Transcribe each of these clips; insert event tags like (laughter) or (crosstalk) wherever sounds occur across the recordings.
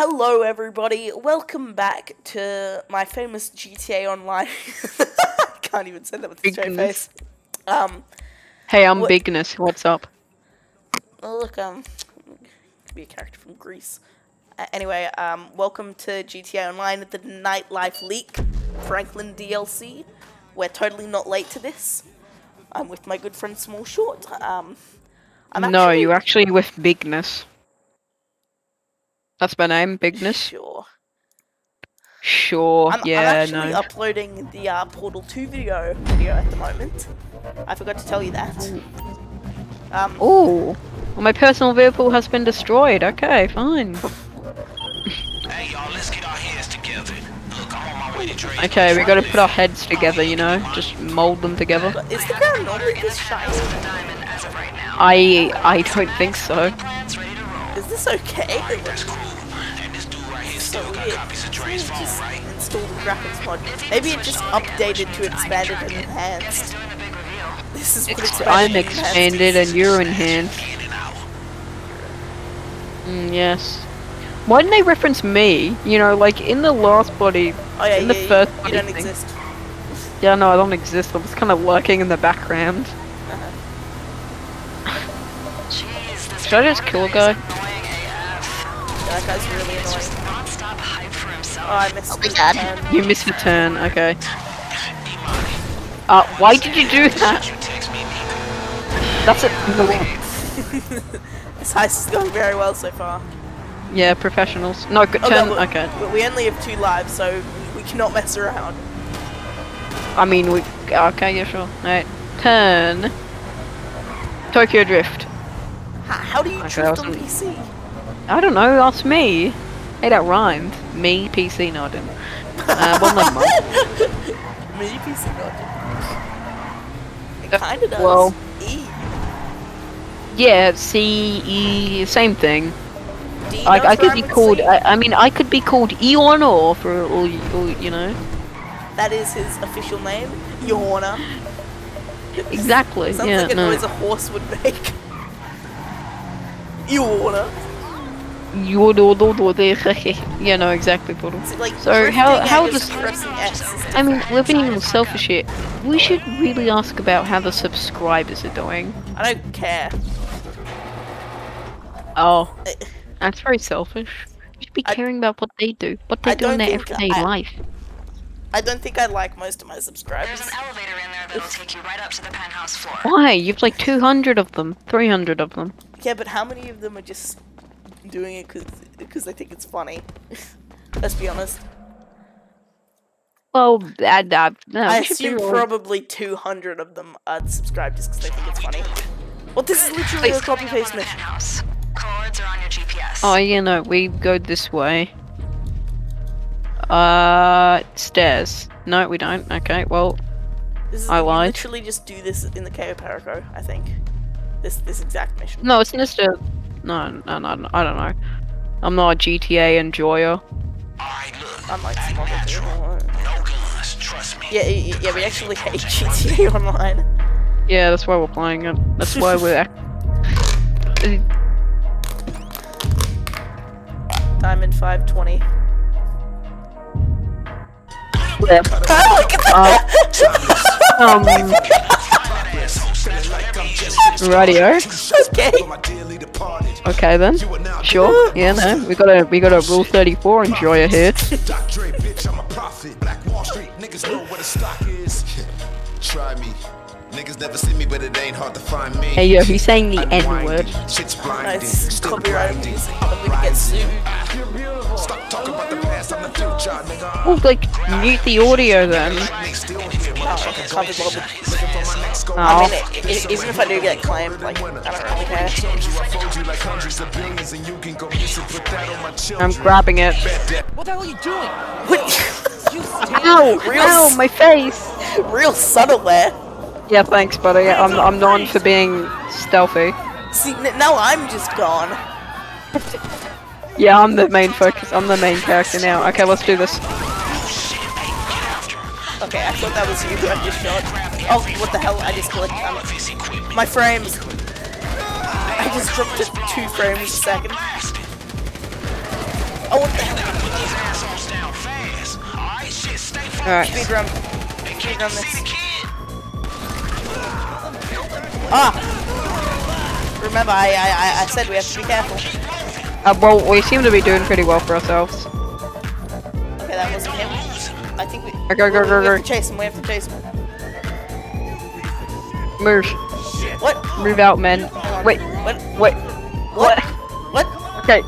Hello, everybody. Welcome back to my famous GTA Online. (laughs) I Can't even say that with a straight face. Um, Hey, I'm What- Bigness. What's up? look, um, could be a character from Greece. Uh, anyway, um, welcome to GTA Online, at the Nightlife Leak Franklin DLC. We're totally not late to this. I'm with my good friend Small Short. Um, I'm no, you're actually with Bigness. That's my name, Bigness. Sure. Sure. I'm, yeah, I'm actually no. uploading the uh, Portal 2 video video at the moment. I forgot to tell you that. Um, Oh, well, my personal vehicle has been destroyed. Okay, fine. Hey y'all, let's get our heads together. Look, I'm on my way to trade. Okay, we gotta put our heads together, you know, just mold them together. but is the ground normally this shiny? I I don't think so. Is this okay? It looks Cool. And this dude right here so got weird. copies of Dre's phone, just right? installed the graphics mod. Maybe it just updated to expanded and enhanced. This is what expanded I'm expanded and you're enhanced. In and out. Mm, yes. Why didn't they reference me? You know, like in the last body, Oh yeah, in the yeah, first you, body don't thing. exist. Yeah, no, I don't exist. I was kind of lurking in the background. (laughs) Should I just kill a guy? I missed my his God. turn. You missed a turn, okay. Uh, why did you do that? You text me, That's it. (laughs) This heist is going very well so far. Yeah, professionals. No, good Oh, turn. no, we- Okay. we- We only have two lives, so we cannot mess around. I mean, we. Okay, yeah, sure. Alright. Turn. Tokyo Drift. How, how do you Okay, drift on was PC? I don't know, ask me. Hey, that rhymed. Me, PC, no, I didn't. Uh, well, never mind. Me PC. It Uh, kinda does. well- E. Yeah, C, E, same thing. Do you Like, know I could be called. I, I mean, I could be called Eon or for all, you- all you know. That is his official name. Yawner. Exactly. Sounds yeah, like a no. noise a horse would make. (laughs) Yawner. You do do do do. Yeah, no, exactly, Poodle. Like So how- how just does- pressing I mean, we're being all selfish here. We should really ask about how the subscribers are doing. I don't care. Oh, that's very selfish. You should be I- caring about what they do, what they I do in their everyday I- life. I don't think I like most of my subscribers. There's an elevator in there that'll take you right up to the penthouse floor. Why? You've like 200 of them, 300 of them. Yeah, but how many of them are just doing it because because I think it's funny? (laughs) Let's be honest. Well, I, I, no, I we should be assume probably 200 of them are subscribed just because they think it's funny. Well, this is literally a copy paste on the mission. penthouse. Coords are on your GPS. Oh, you know, we go this way. Uh, stairs. No, we don't. Okay, well, This is, I lied. literally just do this in the Cayo Perico, I think. This this exact mission. no, it's just a. No, no, no, no, I don't know. I'm not a GTA enjoyer. Alright, look. Unlike some other two. No guns, trust me. Yeah, yeah, yeah, we actually hate GTA (laughs) Online. Yeah, that's why we're playing it. That's why we're. ac- (laughs) Diamond 520. Yeah. Oh, look at that! (laughs) Um, radio. okay. Okay then. Sure. Yeah, no. We got a we got a rule 34 enjoyer here. Doc Dre, bitch, I'm a prophet. Black Wall Street, niggas know what a stock is. Try me. Niggas never see me, but it ain't hard to find me. Hey yo, he's saying the N word. Shit's blinding. Nice copyright music. I'm gonna get sued. Stop talking about the past, I'm the future, nigga. Oh, like mute the audio then. Niggas still Oh, motherfucker. can't be bothered. Looking for my next goal. I mean, i i even if I do get claimed, like, I don't really care. I fold you like hundreds of billions, and you can go miss it. Put that on my children. I'm grabbing it. What the hell are you doing? What? You (laughs) Ow! Real Ow! My face! Real subtle there. Yeah, thanks, buddy. I'm I'm known for being stealthy. See, n- now I'm just gone. Yeah, I'm the main focus. I'm the main character now. Okay, let's do this. Okay, I thought that was you I just shot. Oh, what the hell? I just clicked. Um, my frames. I just dropped it two frames a second. Oh, what the hell? Alright. Speedrun. Speedrun this. Ah! Remember, I, I, I said we have to be careful. Uh, well, we seem to be doing pretty well for ourselves. Okay, that wasn't him. I think we. Go, go, go, we have go. to chase him. We have to chase him. Move. What? Move out, men. Wait, What? wait. What? What? Okay.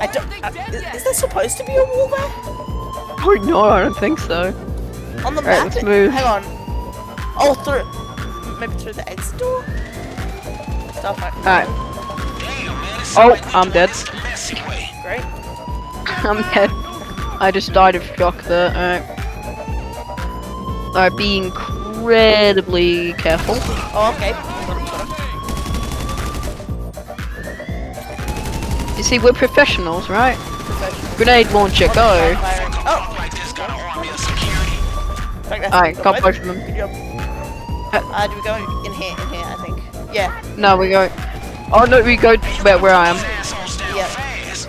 I don't. Uh, is, is there supposed to be a wall there? Oh, no, I don't think so. On the Alright, map? let's it- move. Hang on. Oh, through. Maybe through the exit door? Stuff like Alright. It Oh, we I'm dead. this the messy way. Great. (laughs) I'm dead. I just died of shock there. Alright. Alright, be incredibly careful. Oh, okay. Got him, got him. You see, we're professionals, right? Professional. Grenade launcher, go. Oh, up like this, got an army of security. in Alright, got Good. both of them. Uh, do we go in here? In here, I think. Yeah. No, we go. Oh no, we go where, where I am. Yeah.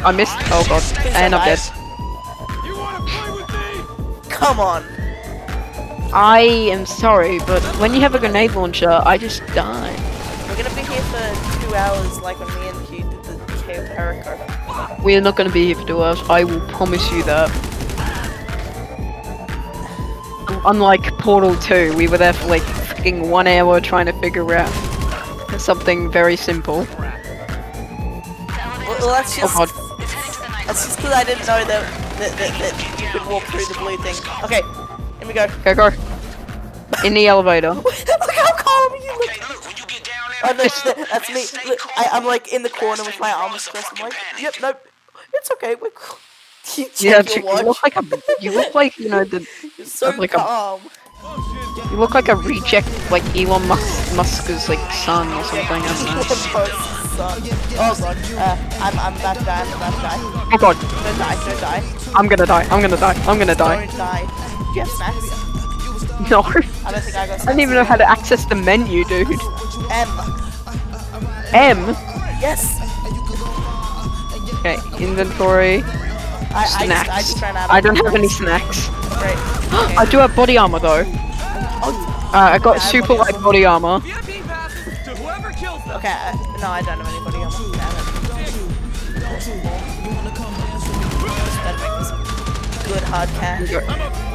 I missed. Oh god. Please And don't I'm die. dead. Come on. I am sorry, but when you have a grenade launcher, I just die. We're gonna be here for two hours, like when me and Hugh did the Cayo Perico. We are not going to be here for two hours. I will promise you that. Unlike Portal 2, we were there for like fucking one hour trying to figure out something very simple. Well, well, that's Oh just. god. That's just because I didn't know that that, that, that you could walk through the blue thing. Okay, here we go. Go, go. In the elevator. (laughs) Look how calm you look. Hey, look, when you get down there, Oh, no, man, that's me. Look. I, I'm like in the corner with my Just arms wait for crossed. I'm like, yep, nope. It's okay. We're cool. (laughs) You Yeah, check you look like a, you look like, you know, the, (laughs) You're so like a- calm. you look like a reject, like Elon Musk, Musk's like son or something. I don't know. oh god. Uh, I'm, I'm about to die. I'm about to die. Oh god, Don't die. Don't die. I'm gonna die. I'm gonna die. I'm gonna die. Don't die. Do you? (laughs) No, I don't think I got. I don't even know how to access the menu, dude. M. M. Yes. Okay, inventory. I, I, just, I Snacks. just ran out. I don't have any snacks. snacks. Great. (gasps) I do have body armor though. Oh, Uh, I got Yeah, super body light body armor. okay. uh, No, I don't have anybody on. Damn good hard cash.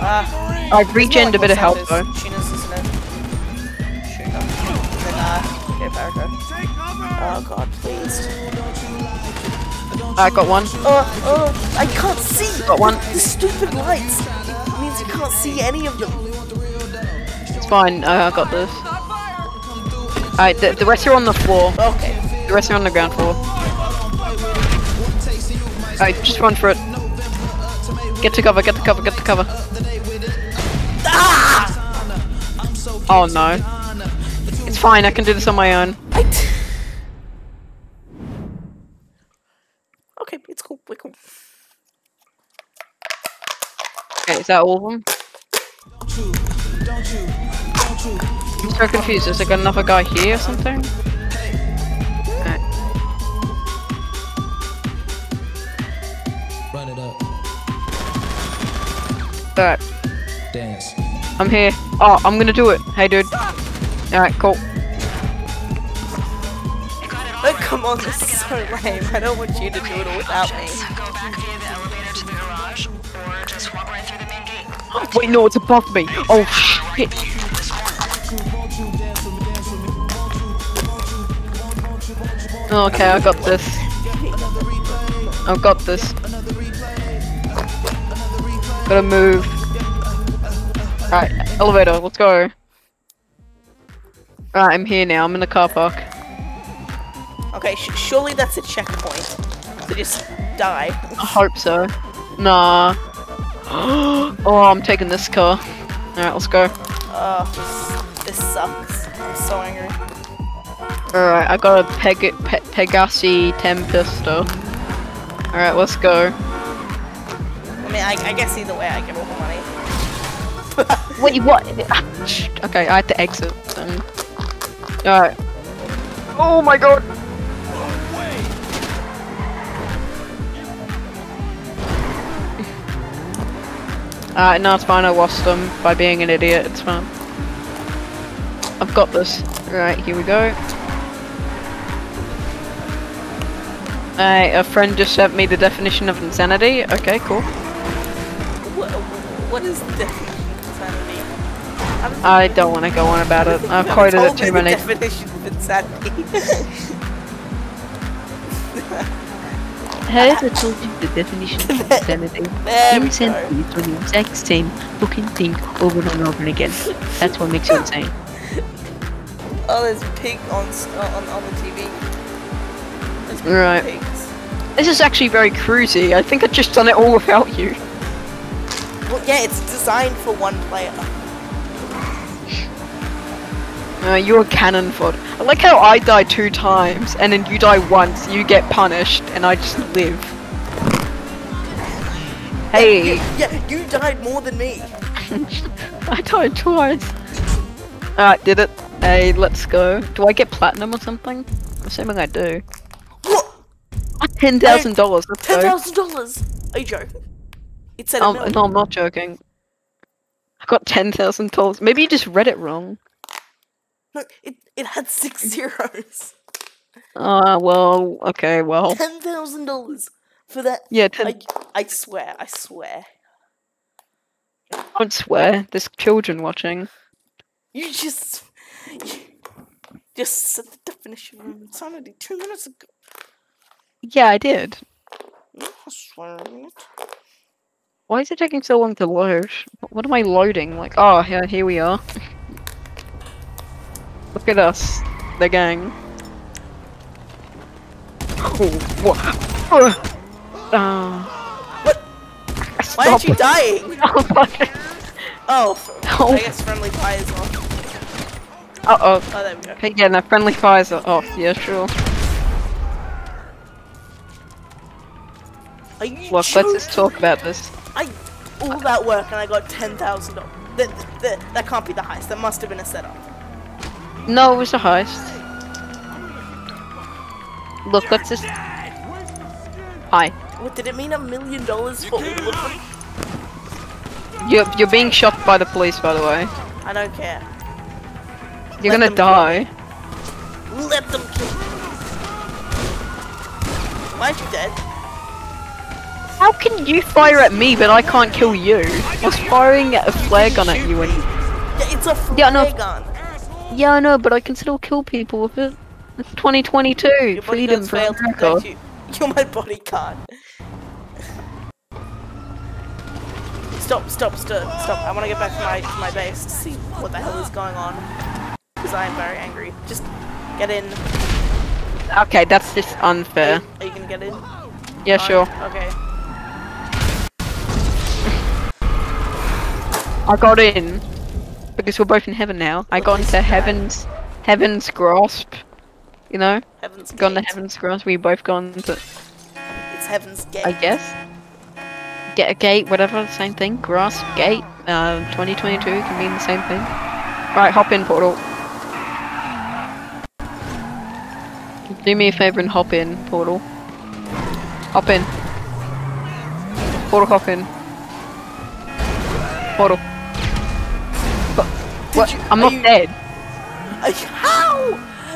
Ah. I've regened a bit of health though. Sheena's isn't it? Up. Then, uh, okay, Barraco. Oh god, please. I got one. Oh, oh, I can't see! Got one. The stupid lights! It means you can't see any of them. It's fine. Uh, I got this. Alright, the, the rest are on the floor. Okay. The rest are on the ground floor. Alright, just run for it. Get to cover, get to cover, get to cover. Ah! Oh no. It's fine, I can do this on my own. Okay, it's cool. We're cool. Okay, is that all of them? I'm so confused. Is there another guy here or something? Alright, dance. I'm here. Oh, I'm gonna do it. Hey, dude. Alright, cool. Oh, come on, this is so lame. I don't want you to do it all without me. Go back via the elevator to the garage, or just walk right through the main gate. Wait, no, it's above me. Oh, shit. Oh, okay, I got this. I've got this. Gotta move. Right, elevator, let's go. Right, I'm here now. I'm in the car park. Okay, sh- surely that's a checkpoint. So just die. I hope so. Nah. (gasps) oh, I'm taking this car. Alright, let's go. Oh, this, this sucks. I'm so angry. Alright, I got a Peg Pe Pegassi Tempesta. Alright, let's go. I mean, I, I guess either way I get all the money. Wait, (laughs) what? (laughs) okay, I had to exit. Um, Alright. Oh my god! (laughs) Uh, no, it's fine. I lost them by being an idiot. It's fine. I've got this. Right, here we go. Uh, a friend just sent me the definition of insanity. Okay, cool. What, what is definition of insanity? I don't want to go on about it. I've You (laughs) quoted it told me too the many. definition of insanity. (laughs) Has I told you the definition of (laughs) insanity? There we Insanity is doing the exact same fucking thing over and over again. That's what makes you insane. oh, there's pig on uh, on on the TV. There's Right. pigs. This is actually very cruisy. I think I've just done it all without you. Well, yeah, it's designed for one player. Uh, you're a cannon fod. I like how I die two times, and then you die once, you get punished, and I just live. Hey, Yeah, you died more than me. (laughs) I died twice. Alright, did it. Hey, let's go. Do I get platinum or something? I'm assuming I do. What? (laughs) Ten thousand dollars. Ten thousand dollars. Are you joking? It said Um, no, I'm not joking. I got ten thousand dollars. Maybe you just read it wrong. No, it it had six zeros. Ah, well, okay, well, Ten thousand dollars for that. yeah. Ten, I I swear, I swear. don't swear. There's children watching. You just you just said the definition of insanity two minutes ago. Yeah, I did. I swear. Why is it taking so long to load? What am I loading? Like, oh, yeah, here we are. Look at us, the gang. Oh, what? Uh, What? Why aren't you dying? (laughs) Oh, fuck. Oh, Oh. I guess friendly fire is off. Uh oh. Oh, there we go. Okay, yeah, no, friendly fires are off. Yeah, sure. Are you Look, let's just talk about this. I all that work and I got ten thousand dollars. That, that that can't be the heist. That must have been a setup. No, it was a heist. Look, let's just. Hi. What did it mean? A million dollars for all of them? You're you're being shot by the police, by the way. I don't care. You're Let gonna them kill die. Let them kill. Why aren't you dead? How can you fire at me, but I can't kill you? I was firing a flare gun at you, and Yeah, it's a flare Yeah, no. gun. yeah, I know, but I can still kill people with it. It's 2022. Your Freedom for America. you. You're my bodyguard. Stop, stop, stop, stop. I want to get back to my, to my base to see what the hell is going on. Because I am very angry. Just get in. Okay, that's just unfair. Are you gonna get in? Yeah, sure. Okay. I got in because we're both in heaven now. I got into heaven's heaven's grasp. You know, Heaven's gone to heaven's grasp. We both gone to, It's Heaven's Gate. I guess. Get a gate, whatever, same thing. Grasp, gate. Uh, 2022 can mean the same thing. Right, hop in, portal. Do me a favor and hop in, portal. Hop in. Portal, hop in. Portal. What? you- I'm not you- dead. How?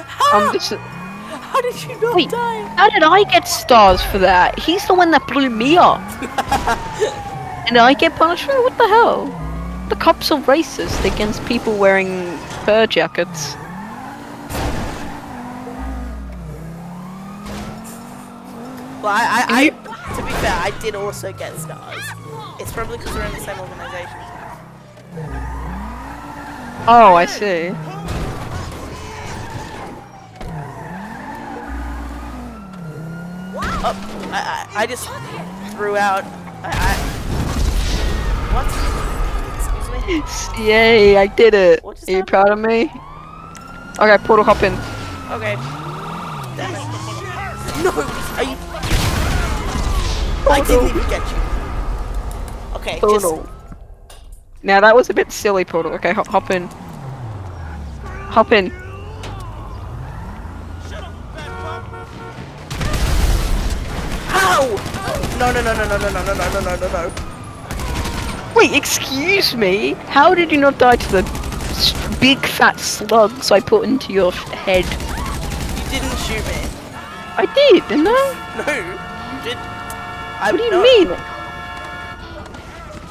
How? I'm just. How did you not Wait. die? How did I get stars for that? He's the one that blew me up. (laughs) and I get punishment? What the hell? The cops are racist against people wearing fur jackets. Well, I, I, I, to be fair, I did also get stars. It's probably because we're in the same organization. Oh, I see. Oh, I, I, I just threw out. I, I, what? Excuse me. Yay, I did it. Are you proud of me? Okay, portal hop in. Okay. Damn it. No, are you? I didn't even get you. Okay, Portal. Now that was a bit silly, portal. Okay, hop, hop in. Hop in. how? No, no, no, no, no, no, no, no, no, no, no, no, no. Wait, excuse me? How did you not die to the big fat slugs I put into your head? You didn't shoot me. I did, didn't I? No, you did. I What do you mean?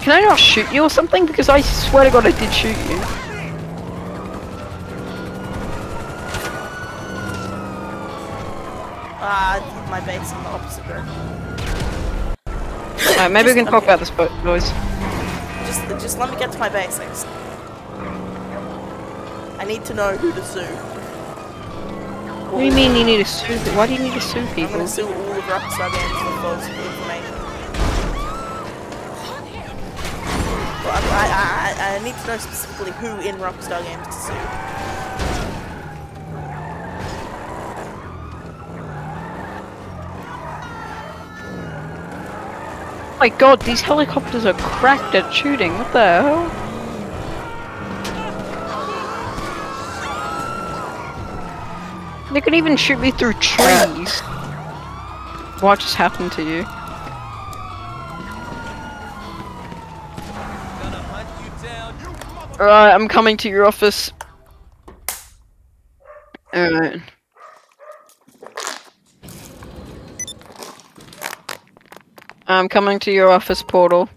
Can I not shoot you or something? Because I swear to god I did shoot you. Ah, my base in the opposite direction. Alright, maybe we can talk about this, bo- boys. Just, just let me get to my base. I, just... I need to know who to sue. What do you mean you need to sue? Why do you need to sue I'm people? gonna sue all Games I, I, I, I need to know specifically who in Rockstar Games to sue. Oh my god, these helicopters are cracked at shooting. What the hell? They can even shoot me through trees. What just happened to you? Alright, I'm coming to your office. Alright. I'm coming to your office portal.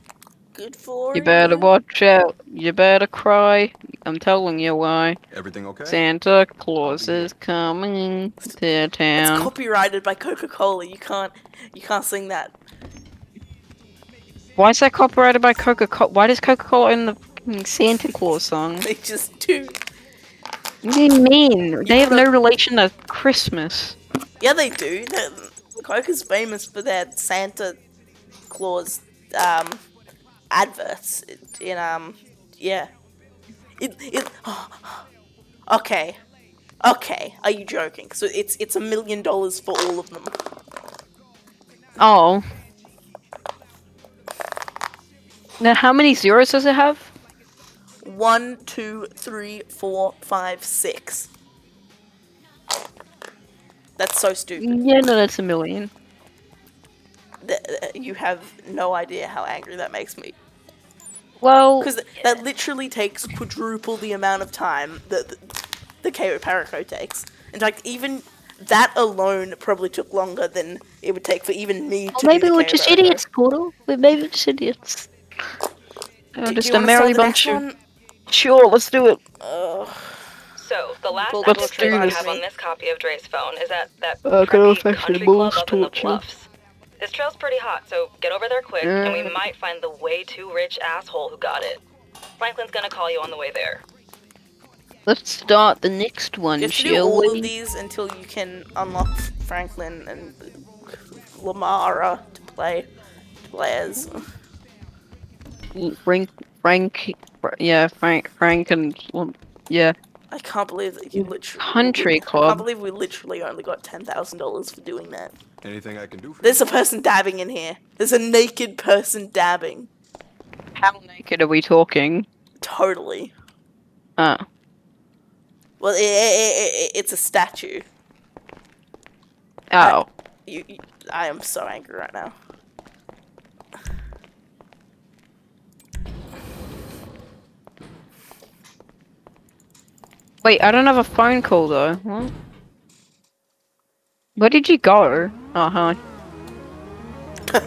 Good for You You better watch out. You better cry. I'm telling you why. Everything okay? Santa Claus is coming to town. It's copyrighted by Coca-Cola. You can't, you can't sing that. Why is that copyrighted by Coca-Cola? Why does Coca-Cola own the fucking Santa Claus song? They just do. What do you mean? They have no relation to Christmas. Yeah, they do. Coke is famous for their Santa Claus um, adverts. In um, yeah. It it. (gasps) okay, okay. Are you joking? So it's it's a million dollars for all of them. Oh. Now, how many zeros does it have? One, two, three, four, five, six. That's so stupid. Yeah, no, that's a million. You have no idea how angry that makes me. Well, Because that literally takes quadruple the amount of time that the, the Cayo Perico takes. In fact, even that alone probably took longer than it would take for even me to. do maybe we're just idiots, Portal. We're maybe we're just idiots. Oh, just a merry bunch of. One? Sure, let's do it. Ugh. So, the last Well, let's address do I this. have on this copy of Dre's phone is at that Uh, preppy can I affect country club up in the torture? bluffs. This trail's pretty hot, so get over there quick, and we might find the way too rich asshole who got it. Franklin's gonna call you on the way there. Let's start the next one, You have to do all we? of these until you can unlock Franklin and Lamara to play players. Frank, Frank, yeah, Frank, Frank, and yeah. I can't believe that you literally. Country I club. can't believe we literally only got ten thousand dollars for doing that. Anything I can do for There's a person dabbing in here. There's a naked person dabbing. How naked are we talking? Totally. Oh, Well, i i i it's a statue. oh. You, you, I am so angry right now. Wait, I don't have a phone call though. What? Where did you go? Oh, hi. (laughs)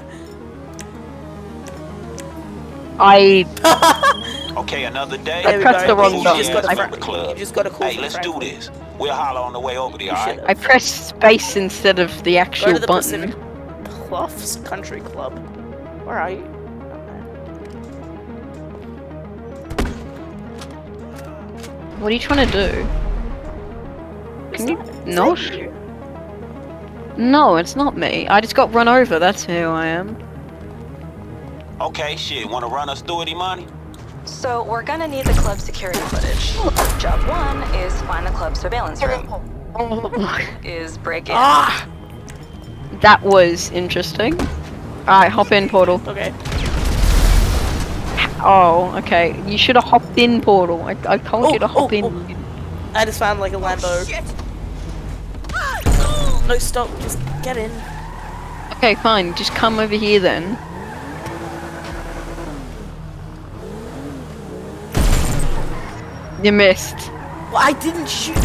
I Okay, another day. There we pressed the wrong you button. Just got a I- Fra- Club. you just got a call Hey, let's do this. We'll holler on the way over there, alright? I pressed space instead of the Go actual to the button. Pacific Bluffs Country Club. Where are you? What are you trying to do? Can you not? No, it's not me. I just got run over. That's who I am. Okay, shit. Wanna run us through it, Imani? So, we're gonna need the club security footage. Job one is find the club surveillance room. (laughs) Is break in. Ah! that was interesting. Alright, hop in, Portal. Okay. Oh, okay. You should have hopped in, Portal. I, I told Oh, you to hop oh, in. oh. I just found like a oh, Lambo. No, stop. Just get in. Okay, fine. Just come over here then. You missed. Well, I didn't shoot.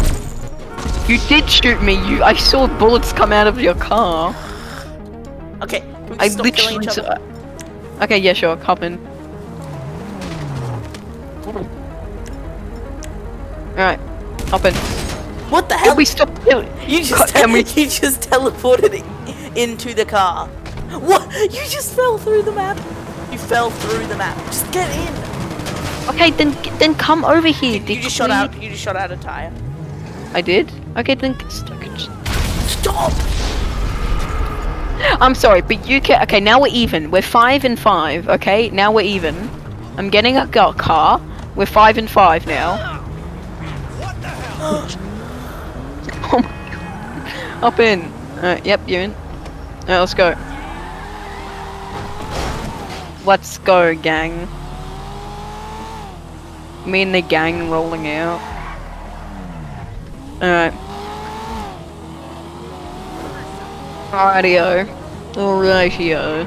You did shoot me. You. I saw bullets come out of your car. Okay, I stop killing literally. each other? saw- Okay, yeah, sure. Hop in. Alright, hop in. What the hell? hell? we stop? killing- You (laughs) just Can we? (laughs) you just teleported into the car. What? You just fell through the map. You fell through the map. Just get in. Okay, then then come over here. You just shot out. You just shot out a tire. I did. Okay, then. st- Stop. I'm sorry, but you can. Okay, now we're even. We're five and five. Okay, now we're even. I'm getting a car. We're five and five now. Oh my god. Up in. Yep, you're in. Alright, let's go. Let's go, gang. Me and the gang rolling out. Alright. Rightio. Rightio.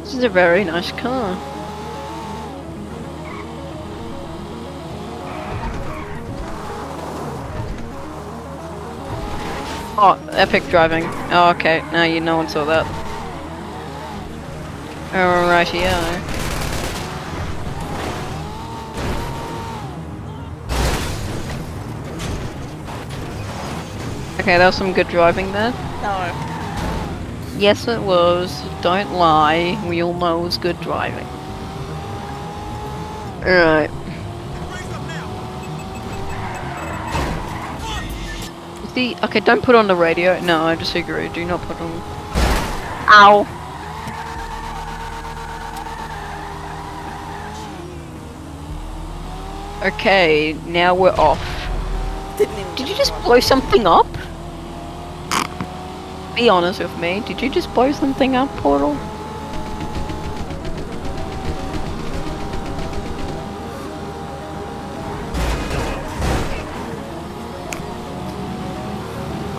This is a very nice car. Oh, epic driving. Oh, okay. Now you know. no one saw that. Alrighty, yeah. Okay, that was some good driving there. No. Yes, it was. Don't lie. We all know it was good driving. Alright. See, okay, don't put on the radio. No, I disagree. Do not put on. Ow! Okay, now we're off. Did you just blow something up? Be honest with me. Did you just blow something up, Portal?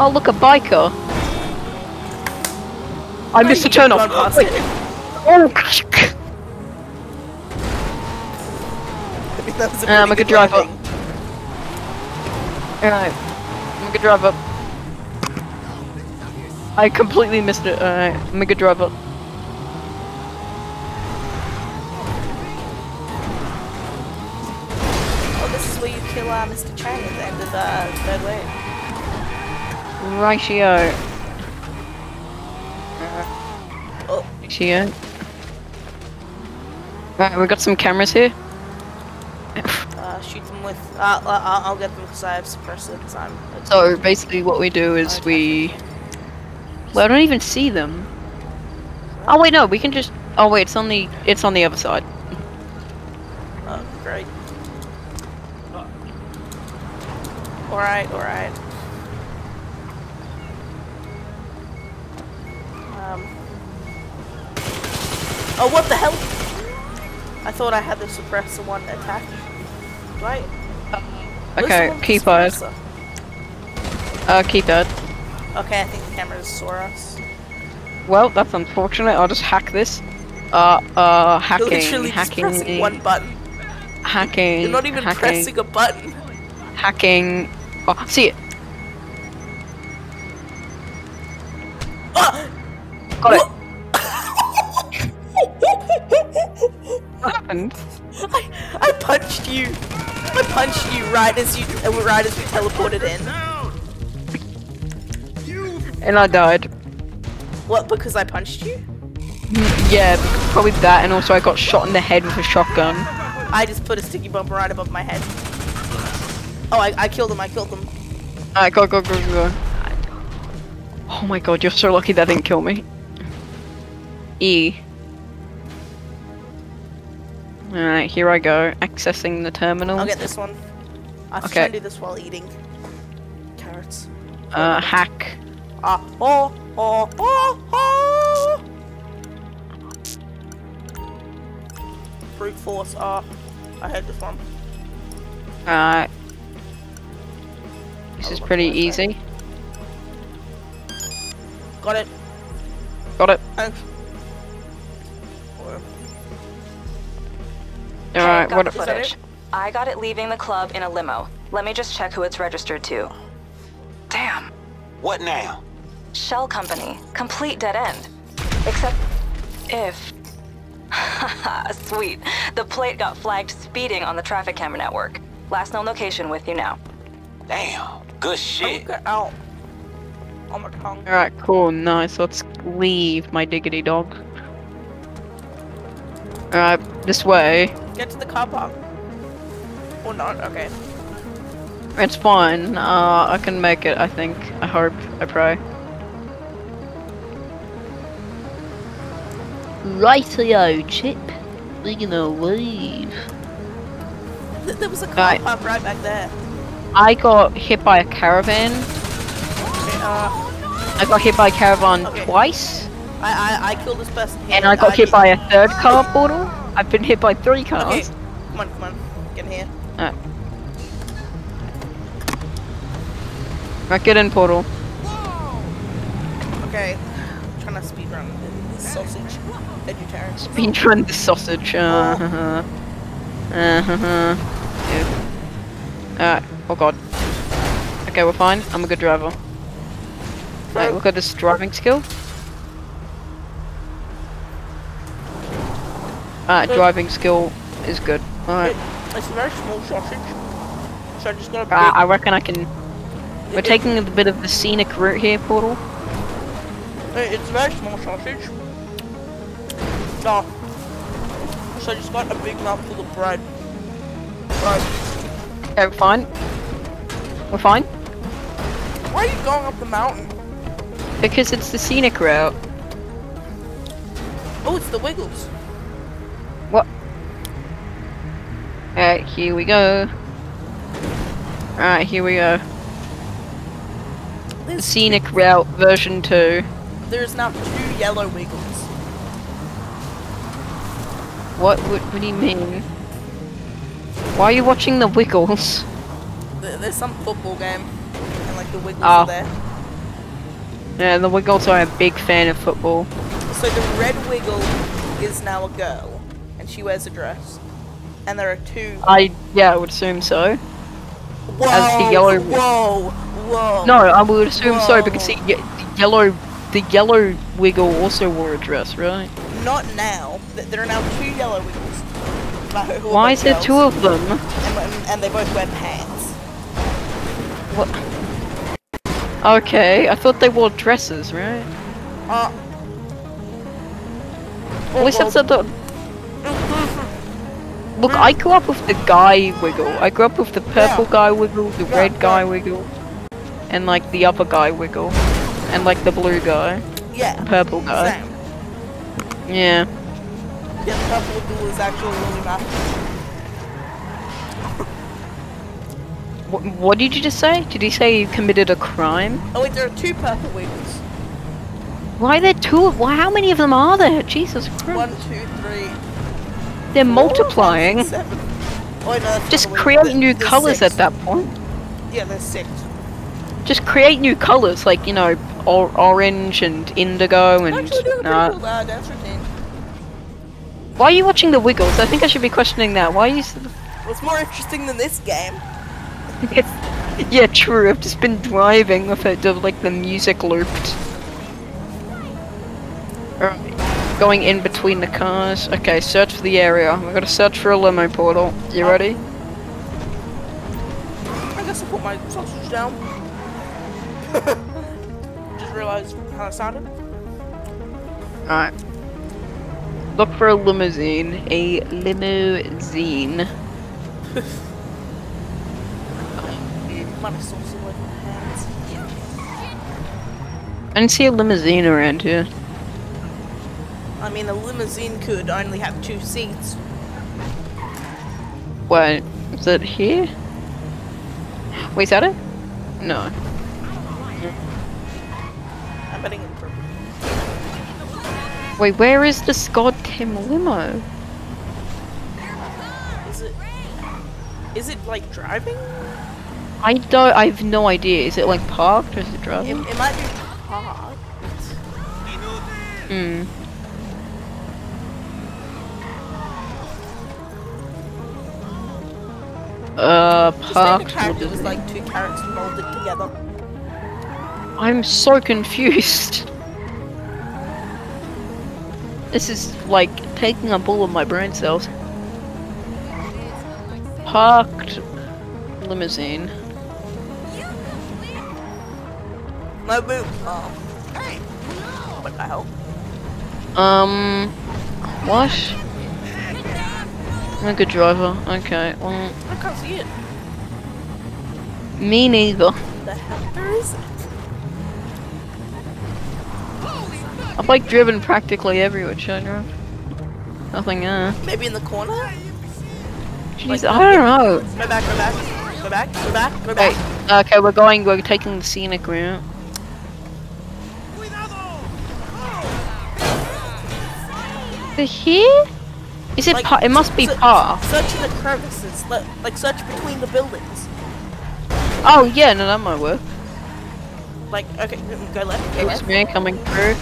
Oh, look, a biker. I missed the you turn run off. past Wait. it. Oh, That was a a good driver. Alright. I'm a good driver. I completely missed it. Alright, I'm a good driver. Oh, this is where you kill uh, Mr. Chang at the end of uh, Third Wave. Ratio. Oh, Ratio. Right, we've got some cameras here. uh, shoot them with. Uh, uh, I'll I'll get them because I have suppressor. Because I'm. So basically, what we do is we. Well, I don't even see them. Oh wait, no, we can just. Oh wait, it's on the. It's on the other side. Oh, great. Alright, alright. Um. Oh, what the hell? I thought I had the suppressor one attached. Right? The Okay, one with the keypad. Uh, keypad. Okay, I think the cameras saw us. Well, that's unfortunate. I'll just hack this. Uh, uh, You're hacking, just pressing hacking, one button. hacking. You're not even hacking, pressing a button. Hacking. Oh, see you uh, right as we teleported in. And I died. What? Because I punched you? Yeah, probably that, and also I got shot in the head with a shotgun. I just put a sticky bomb right above my head. Oh, I, I killed him. I killed him. Alright, go, go, go, go, go. Oh my god, you're so lucky that didn't kill me. E. Alright, here I go. Accessing the terminal. I'll get this one. I to Okay. and do this while eating carrots. Uh, hack. Ah, oh, oh, oh, oh. Brute force. Ah, I had this one. Alright. This is pretty was easy. Got it. Got it. Thanks. Alright, what? that footage. it? I got it leaving the club in a limo. Let me just check who it's registered to. Damn. What now? Shell company. Complete dead end. Except if. (laughs) Sweet. The plate got flagged speeding on the traffic camera network. Last known location with you now. Damn. Good shit. Get out. On my tongue. Alright, cool, nice. Let's leave my diggity dog. Alright, this way. Get to the car park. Or not, okay. It's fine. Uh, I can make it, I think. I hope. I pray. Rightio, Chip. We're gonna leave. There was a car Right. park right back there. I got hit by a caravan. Okay, uh, I got hit by a caravan Okay. twice. I, I, I killed this person here. And I got hit by a third car portal. I've been hit by three Okay, cars. come on, come on. Get in here. Alright. Right, get in, portal. Okay. trying to speedrun this sausage. Vegetarian. Speed run the sausage. Uh huh. Uh huh. Alright. Oh god. Okay, we're fine. I'm a good driver. Alright, look at this driving skill. Alright, driving skill is good. Alright. It's a very small sausage. So I just got a big... Uh, I reckon I can. We're taking a bit of the scenic route here, Portal. Hey, It's a very small sausage. No. So I just got a big mouthful of bread. Right. Okay, we're fine. We're fine. Why are you going up the mountain? Because it's the scenic route. Oh, it's the Wiggles. Alright, here we go. Alright, here we go. There's, Scenic route version 2. there's now two yellow Wiggles. What, what, what do you mean? Why are you watching the Wiggles? There's some football game. And like the Wiggles Oh. are there. Yeah, the Wiggles are a big fan of football. So the red Wiggle is now a girl. And she wears a dress. And there are two... I, yeah, I would assume so. Whoa! as the yellow- Whoa! Whoa! No, I would assume so because the, the yellow, the yellow Wiggle also wore a dress, right? Not now. There are now two yellow Wiggles. Why is there two of them? and, and they both wear pants. What? Okay, I thought they wore dresses, right? Uh, At least that's the. (laughs) Look, I grew up with the guy wiggle. I grew up with the purple Yeah. guy wiggle, the Yeah, red guy yeah. wiggle, and like the other guy wiggle, and like the blue guy, yeah. purple guy. Same. Yeah. Yeah, the purple Wiggle is actually really bad. What, what did you just say? Did you say you committed a crime? Oh wait, there are two purple Wiggles. Why are there two? of- Why? How many of them are there? Jesus Christ! One, two, three. They're multiplying. five, six, seven. Oh, no, Just not the Wiggle. create new colors six. at that point. Yeah, there's six. Just create new colors, like you know, or- orange and indigo and. I'm actually doing a pretty nah. cool uh. Why are you watching the Wiggles? I think I should be questioning that. Why are you? What's more interesting than this game? (laughs) Yeah, true. I've just been driving with it, like the music looped. Going in between the cars. Okay, search for the area. We're gonna search for a limo portal. You ready? I guess I put my sausage down. (laughs) Just realized how it sounded. Alright. Look for a limousine. A limousine. (laughs) Might have sauce all over my hands. I didn't see a limousine around here. I mean, a limousine could only have two seats. Wait, is it here? Wait, is that it? No. I'm betting purple. Wait, where is this goddamn limo? Is it? Is it like driving? I don't. I have no idea. Is it like parked or is it It, driving? it might be parked. Hmm. Uh, parked. character was like two carrots molded together. I'm so confused. This is like taking up all of my brain cells. Parked limousine. No boom. Oh. Hey. What the hell? Um, what? I'm a good driver. Okay, well, I can't see it. me neither. The hell? Where is it? I've like driven practically everywhere, I drive? Nothing, uh. Maybe in the corner? Jeez, I don't know. Go back, go back. Go back, go back, go Wait, back. okay, we're going, we're taking the scenic route. The here? Is it Like, It must be par. Search in the crevices. Like, like search between the buildings. Oh yeah, no, that might work. Like, okay, go left, go left. me coming through.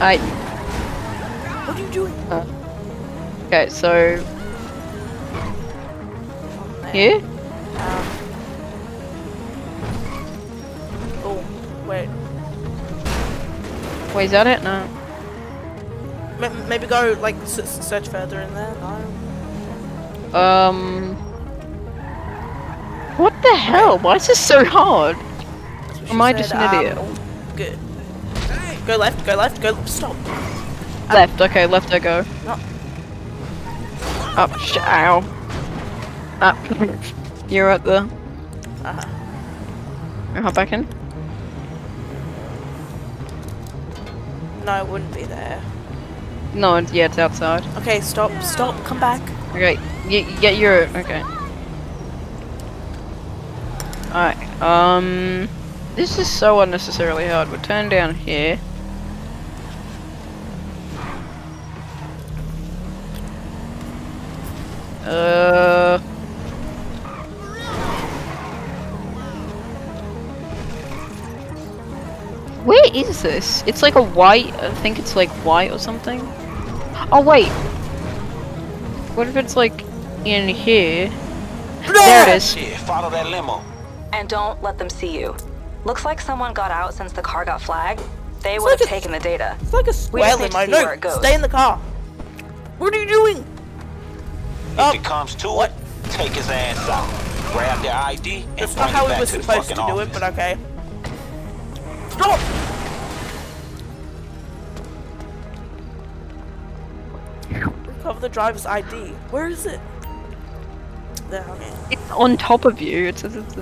I What are you doing? okay, so here. Um, oh, wait. Wait, is that it? No. M- maybe go like search further in there. No. Um. What the hell? Why is this so hard? Am I just an idiot? um, Good. Go left. Go left. Go stop. Left. Okay, left I go. Up. Sh- ow. Up. (laughs) You're at the. Uh huh. Hop back in. No, it wouldn't be there. No, it's, yeah, it's outside. Okay, stop. Stop. Come back. Okay, you get your okay. Alright, um, this is so unnecessarily hard. We'll turn down here. Uh. Where is this? It's like a white. I think it's like white or something. Oh wait. What if it's like in here? There it is. Shit, follow that limo. And don't let them see you. Looks like someone got out since the car got flagged. They It's would have like a- taken the data. It's like a We square just need to limo. see No, where it goes. stay in the car. What are you doing? If Oh, it comes to what? it, take his ass out. Grab their ID and That's not how we were supposed to fucking do it, but okay. Stop! Recover the driver's ID. Where is it? There, okay. It's on top of you. It's, it's, it's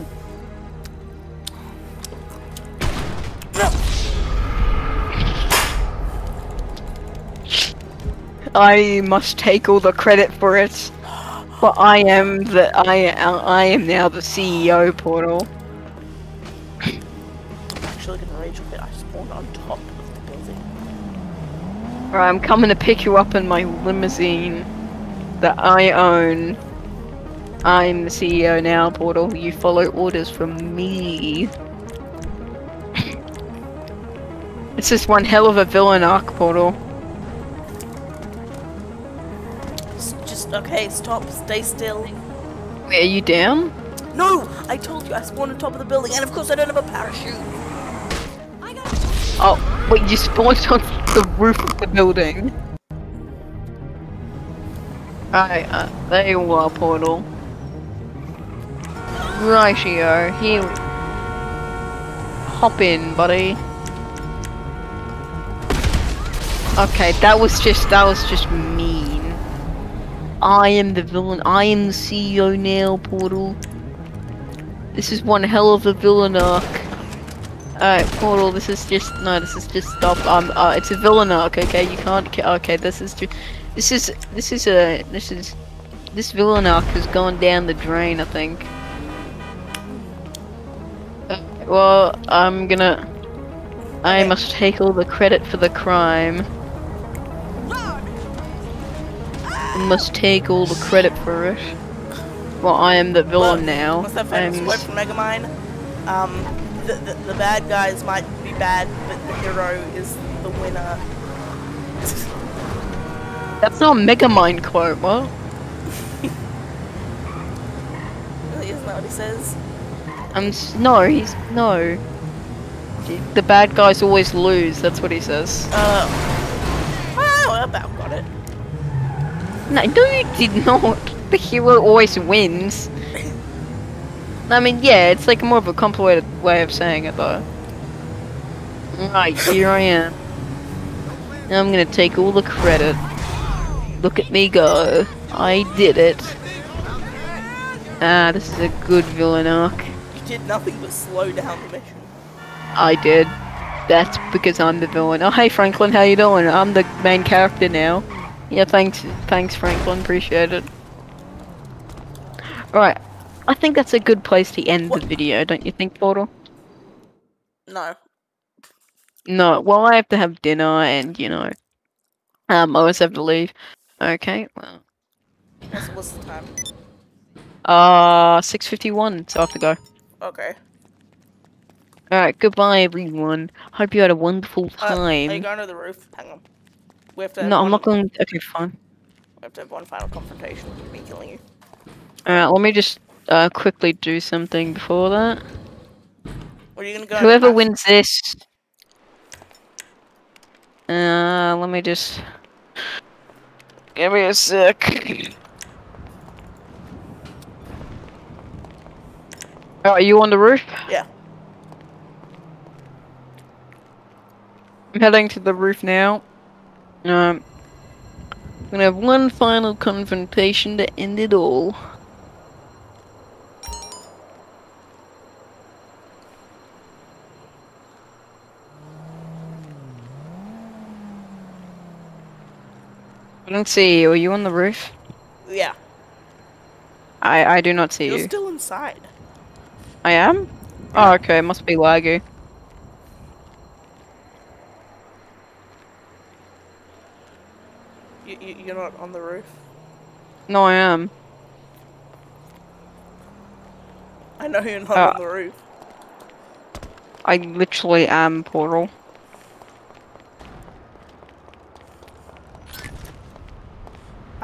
I must take all the credit for it. But I am the I I am now the CEO portal. I'm actually gonna rage quit. I spawned on top of the building. I'm coming to pick you up in my limousine that I own. I'm the CEO now, Portal. You follow orders from me. (coughs) This is one hell of a villain arc, Portal. Just, okay, stop, stay still. Wait, are you down? No! I told you I spawned on top of the building, and of course I don't have a parachute. Oh, wait, you spawned on the roof of the building. Alright, uh, there you are, Portal. Rightio, here. Hop in, buddy. Okay, that was just, that was just mean. I am the villain, I am the CEO now, Portal. This is one hell of a villain arc. Alright, Portal, this is just, no, this is just stop, um, uh, it's a villain arc, okay, you can't, ca- okay, this is just, this is, this is a, this is, this villain arc has gone down the drain, I think. Uh, well, I'm gonna, I must take all the credit for the crime. I must take all the credit for it. Well, I am the villain now. What's that famous quote from Megamind? Um, the, the, the bad guys might be bad, but the hero is the winner. That's not a Megamind quote, what? (laughs) Isn't that what he says? I'm no, he's no. The bad guys always lose. That's what he says. Uh. Well, I about got it. No, no, you did not. The hero always wins. I mean, yeah, it's like more of a complicated way of saying it, though. Right, here I am. Now I'm gonna take all the credit. Look at me go. I did it. Ah, this is a good villain arc. You did nothing but slow down the mission. I did. That's because I'm the villain. Oh, hey Franklin, how you doing? I'm the main character now. Yeah, thanks, thanks Franklin, appreciate it. Alright, I think that's a good place to end What? the video, don't you think, Portal? No. No, well, I have to have dinner and, you know, um, I always have to leave. Okay, well, What's, what's the time? uh, 6.51, so I have to go. Okay. Alright, goodbye everyone. Hope you had a wonderful Uh, are you time. going to the roof? Hang on. We have to. No, I'm not going, okay, fine. We have to have one final confrontation with me killing you. Alright, let me just, uh, quickly do something before that. Or are you gonna go? Whoever wins this. Uh, let me just. Give me a sec. Oh, are you on the roof? Yeah. I'm heading to the roof now. Um, I'm gonna have one final confrontation to end it all. Don't see you. Are you on the roof? Yeah. I I do not see You're you. still inside. I am? Oh, okay. Must be laggy. You, you you're not on the roof. No, I am. I know you're not Uh, on the roof. I literally am Portal.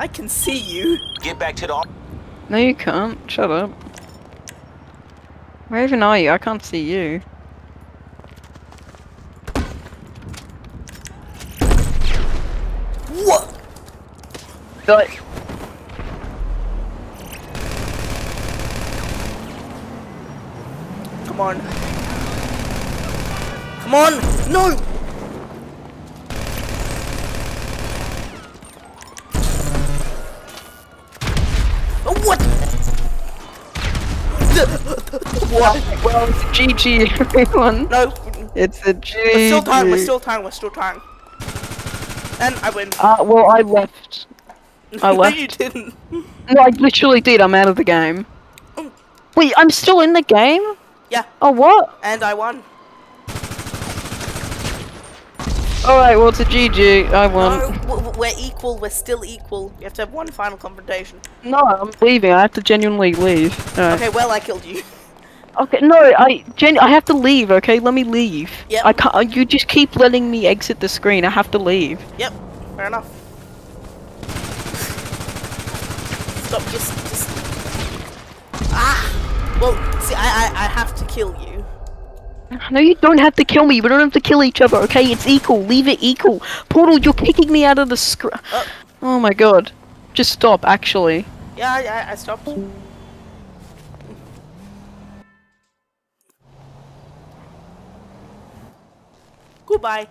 I can see you. Get back to the. No, you can't. Shut up. Where even are you? I can't see you. What? But Come on. Come on! No! What? what? well, it's a GG, everyone. (laughs) No, It's a GG. we're still tying, we're still tying, we're still tying. And I win. Uh, well, I left. I left. (laughs) no, left. you didn't. No, I literally did. I'm out of the game. Wait, I'm still in the game? Yeah, Oh, what? and I won. Alright, well, it's a GG. I won. w- we're equal, we're still equal. You have to have one final confrontation. No, I'm leaving. I have to genuinely leave. Okay, well, I killed you. (laughs) Okay, no, I gen I have to leave. Okay, let me leave. Yep. I can't. You just keep letting me exit the screen. I have to leave. Yep, fair enough. Stop, just, just. Ah! Well, see, I, I, I have to kill you. No, you don't have to kill me. We don't have to kill each other. Okay, it's equal. Leave it equal. Portal, you're kicking me out of the scr- Oh. Oh my god. Just stop. Actually. Yeah, I, I, I stopped. Goodbye.